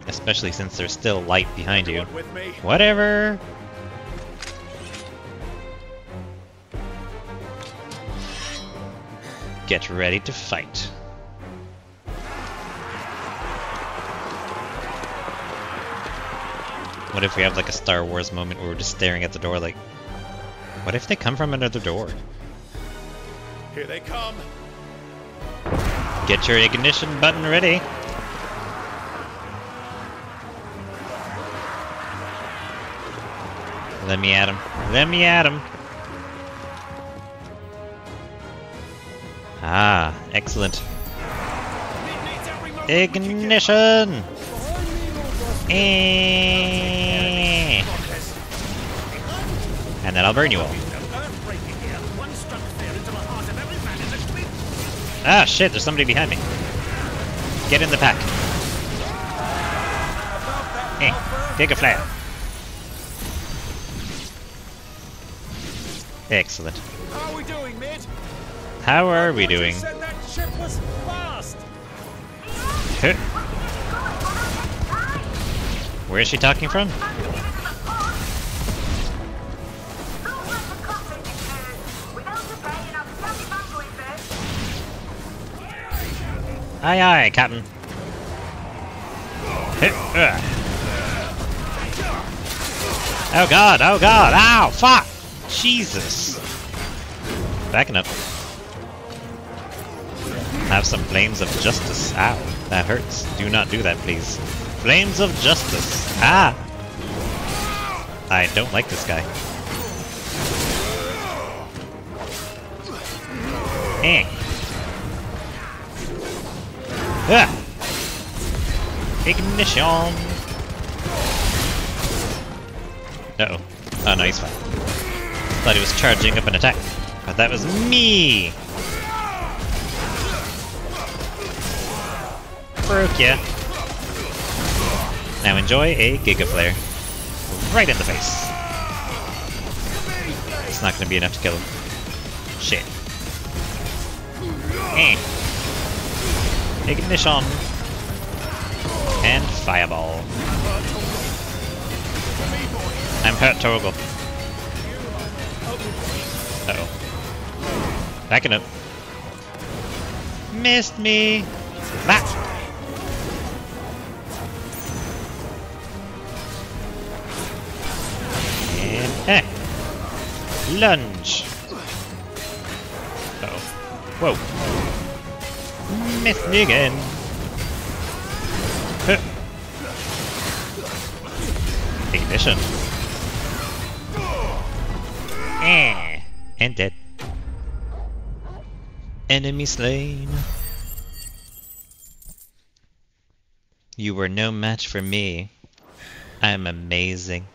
Especially since there's still light behind you. With me? Whatever. Get ready to fight. What if we have like a Star Wars moment where we're just staring at the door like, what if they come from another door? Here they come. Get your ignition button ready. Let me at him. Let me at him. Ah, excellent. Ignition! Eh. And then I'll burn you all. Ah, shit, there's somebody behind me. Get in the pack. Hey, take a flare. Excellent. How are we doing, mid? How are we doing? Where is she talking from? Aye aye, Captain. Oh god, oh god, ow, fuck! Jesus! Backing up. Have some flames of justice. Ow, that hurts. Do not do that, please. Flames of justice. Ah! I don't like this guy. Eh. Ah! Ignition! Uh-oh. Oh no, he's fine. Thought he was charging up an attack. But that was me! Broke ya. Now enjoy a Giga Flare. Right in the face. It's not gonna be enough to kill him. Shit. Eh. Ignition. And Fireball. I'm hurt, Torgal. Uh oh. Backing up. Missed me! That! And eh. Lunge. Uh oh. Whoa. Missed me again. Ignition. Eh. And dead. Enemy slain. You were no match for me. I'm amazing.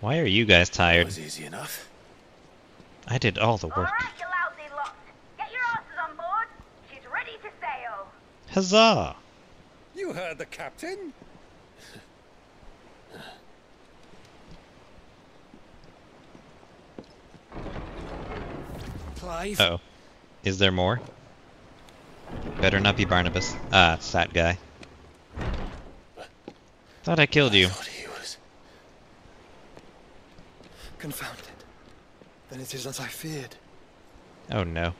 Why are you guys That tired? was easy enough. I did all the work. Alright, you lousy lot. Get your asses on board. She's ready to sail. Huzzah! You heard the captain. Clive. Uh oh. Is there more? Better not be Barnabas. Ah, it's that guy. Thought I killed you. Confounded. Then it is as I feared. Oh no.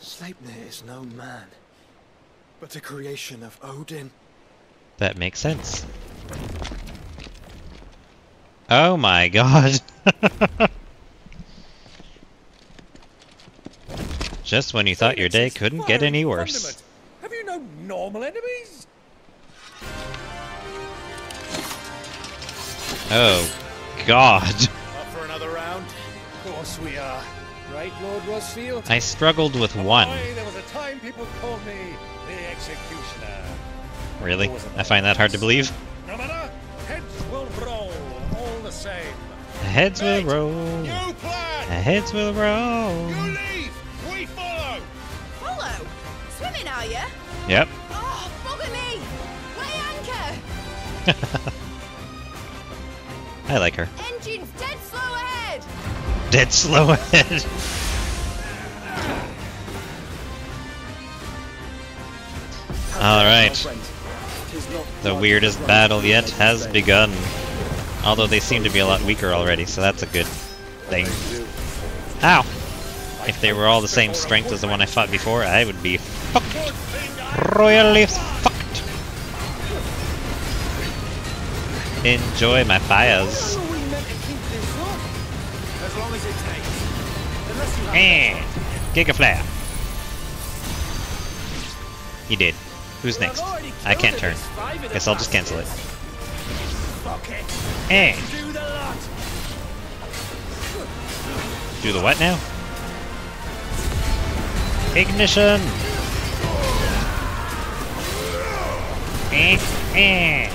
Sleipnir is no man, but a creation of Odin. That makes sense. Oh my god. Just when you thought your day couldn't get any worse. Have you no normal enemies? Oh god. We are. Right, Lord Rosfield? I struggled with one. Why, there was a time people called me the Executioner. Really? I find that hard to believe. No matter, heads will roll all the same. Heads will roll. New plan! Heads will roll. You leave! We follow! Follow? Swimming, are you? Yep. Oh, bugger me! Weigh anchor! I like her. Engine's dead slow ahead! Dead slow ahead. Alright. The weirdest battle yet has begun. Although they seem to be a lot weaker already, so that's a good thing. Ow! If they were all the same strength as the one I fought before, I would be fucked. Royally fucked. Enjoy my fires. Unless you have Eh, Giga Flare. He did. Who's next? I can't turn. Guess I'll just cancel it. Fuck it! Do the lot! Do the what now? Ignition! Eh, eh.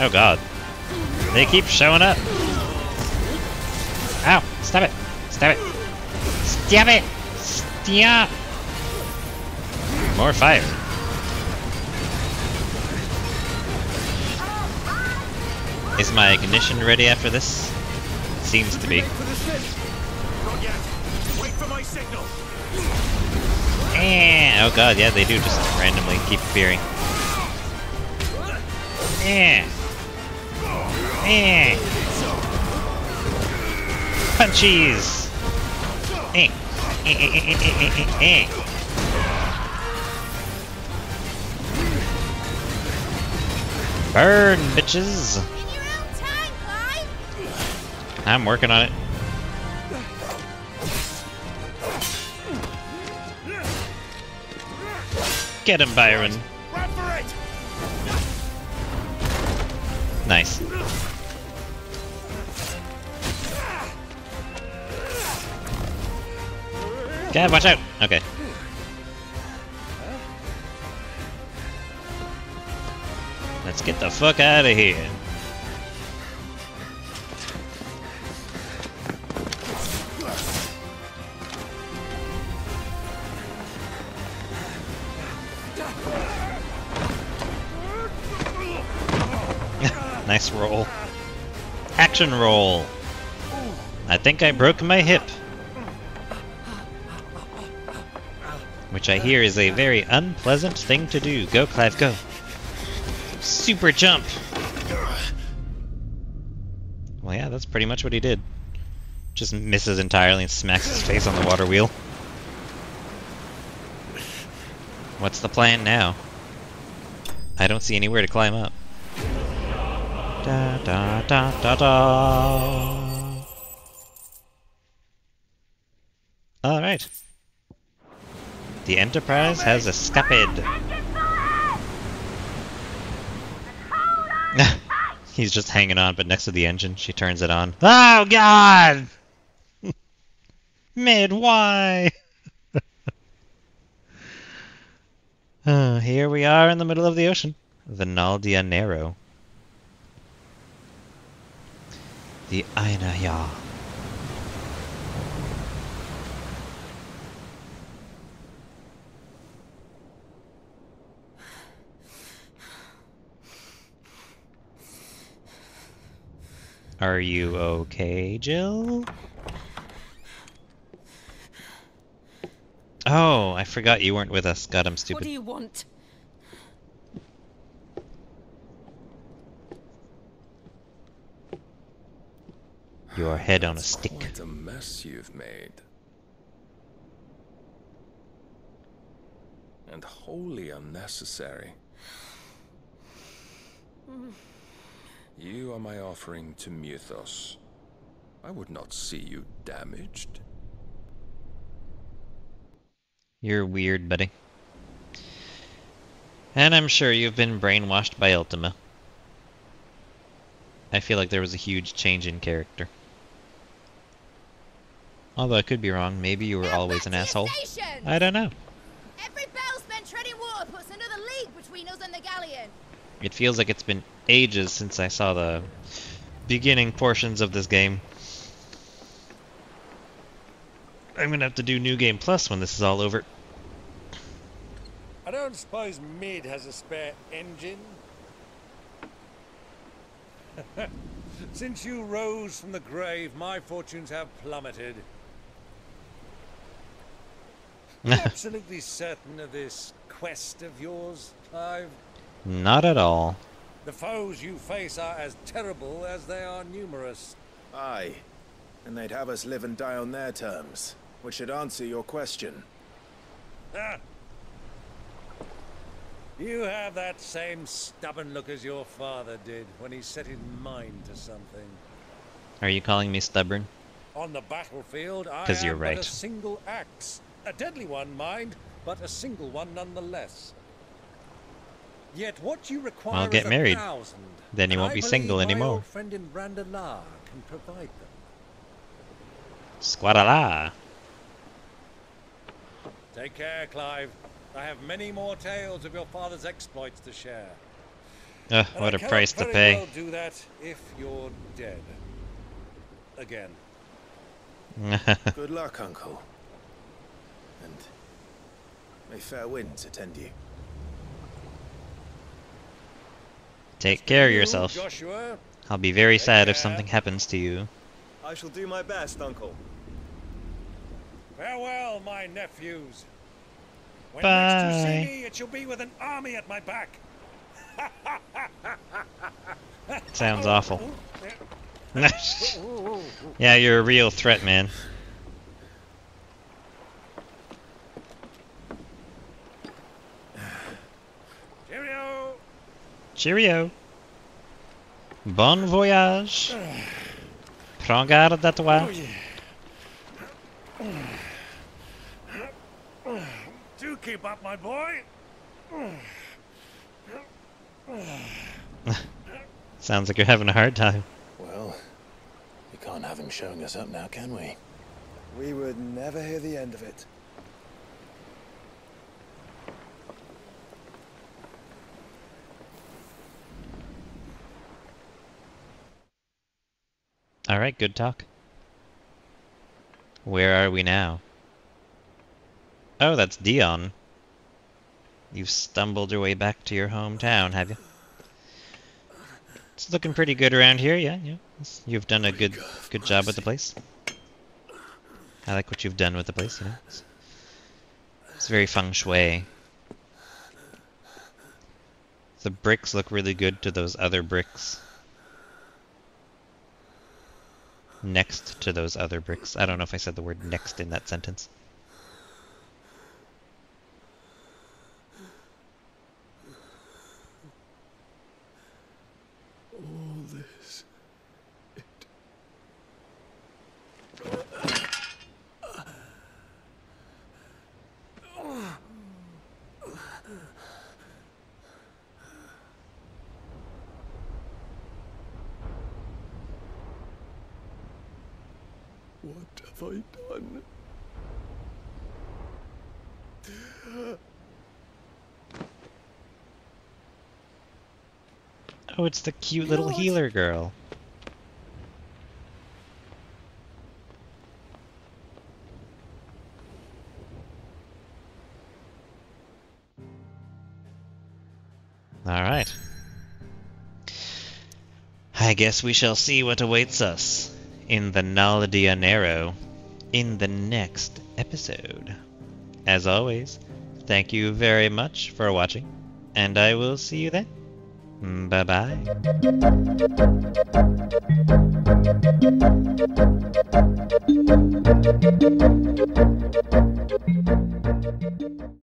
Oh god. They keep showing up. Stop it! Stop it! Stab it! Stop! More fire. Is my ignition ready after this? Seems to be. For the ship! Not yet. Wait for my signal. Eh, oh god, yeah, they do just randomly keep appearing. Eh. Eh. Punchies! Eh, eh, eh, eh, eh, eh, eh. Burn, bitches! I'm working on it. Get him, Byron. Gav, watch out! Okay. Let's get the fuck out of here. nice roll. Action roll. I think I broke my hip. Which I hear is a very unpleasant thing to do. Go, Clive, go. Super jump! Well, yeah, that's pretty much what he did. Just misses entirely and smacks his face on the water wheel. What's the plan now? I don't see anywhere to climb up. Da da da da da. Alright. The Enterprise has a escaped. He's just hanging on, but next to the engine, she turns it on. Oh, God! Mid, why? uh, here we are in the middle of the ocean. The Naldia Narrow. The Ainaya. Are you okay, Jill? Oh, I forgot you weren't with us. God, I'm What do you want? Your head on a stick. Quite a mess you've made. And wholly unnecessary. Mm. You are my offering to Mythos. I would not see you damaged. You're weird, buddy. And I'm sure you've been brainwashed by Ultima. I feel like there was a huge change in character. Although I could be wrong, maybe you were always an asshole. stations! I don't know. Every bell spent treading water puts another league between us and the galleon. It feels like it's been ages since I saw the beginning portions of this game. I'm gonna have to do New Game Plus when this is all over. I don't suppose Mid has a spare engine? Since you rose from the grave, my fortunes have plummeted. Absolutely certain of this quest of yours, Clive? Not at all. The foes you face are as terrible as they are numerous. Aye. And they'd have us live and die on their terms, which should answer your question. Ah. You have that same stubborn look as your father did when he set his mind to something. Are you calling me stubborn? On the battlefield, I 'Cause am you're but right. a single axe. A deadly one, mind, but a single one nonetheless. Yet what you require Well, get married. thousand, Then you won't I be single my anymore. old friend in Brandalar can provide them. Squadala. Take care, Clive. I have many more tales of your father's exploits to share. Ugh, And what I a cannot price to very pay. Well do that if you're dead. Again. Good luck, Uncle. And may fair winds attend you. Take care of yourself. Joshua. I'll be very sad if something happens to you. I shall do my best, Uncle. Farewell, my nephews. When next you see me, it shall be with an army at my back. Sounds awful. yeah, you're a real threat, man. Cheerio. Cheerio. Bon voyage. Prends garde à toi. Do keep up, my boy. Sounds like you're having a hard time. Well, we can't have him showing us up now, can we? We would never hear the end of it. Alright, good talk. Where are we now? Oh, that's Dion. You've stumbled your way back to your hometown, have you? It's looking pretty good around here, yeah, yeah. You've done a good good job with the place. I like what you've done with the place, you know. It's, it's very feng shui. The bricks look really good to those other bricks. Next to those other bricks. I don't know if I said the word next in that sentence. All this. What have I done? Oh, it's the cute little Lord. healer girl. Alright. I guess we shall see what awaits us in the Nal de Nero in the next episode. As always, thank you very much for watching, and I will see you then. Mm, bye bye.